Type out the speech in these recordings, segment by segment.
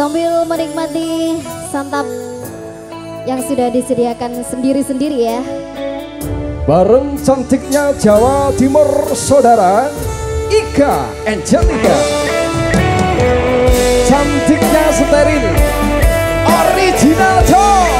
Sambil menikmati santap yang sudah disediakan sendiri-sendiri ya. Bareng cantiknya Jawa Timur saudara, Ika Angelica. Cantiknya steril, original Joy.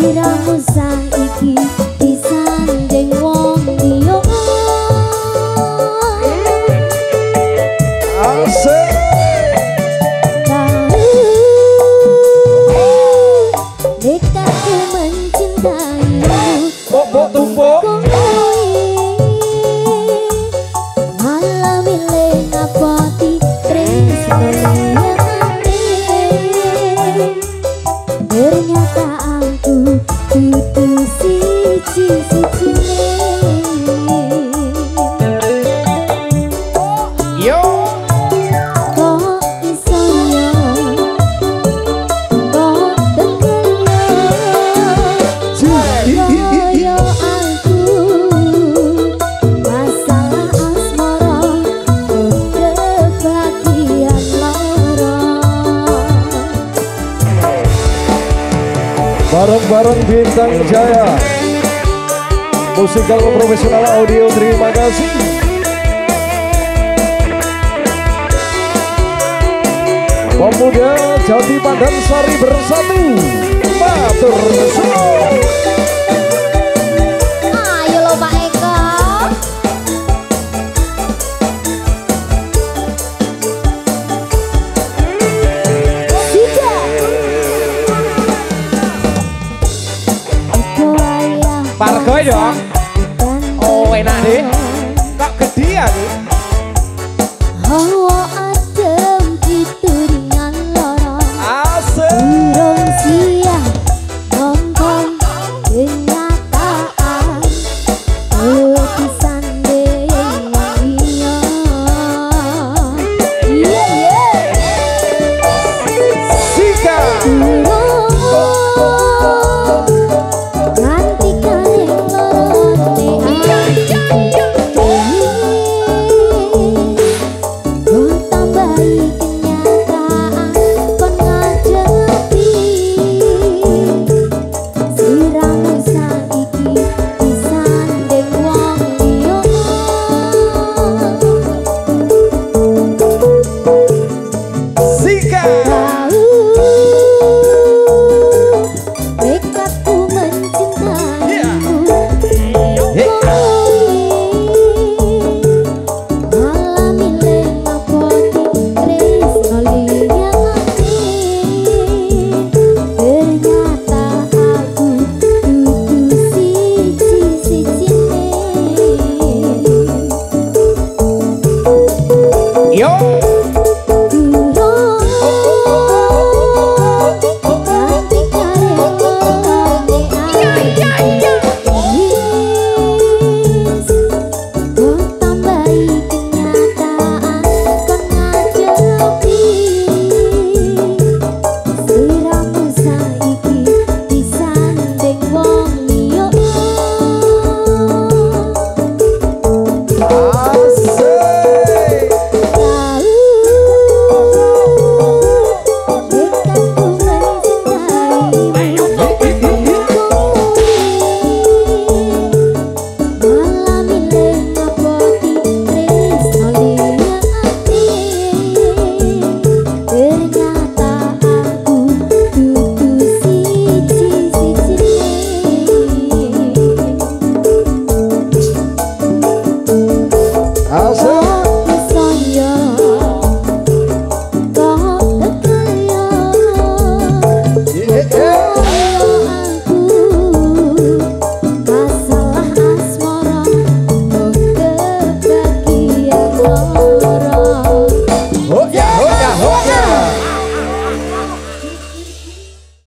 तेरा bareng-bareng Bintang Jaya. Musikal Profesional Audio terima kasih. Pemuda Jati Pandan Sari bersatu Matur dong. Oh enak deh. Kok gede ya deh.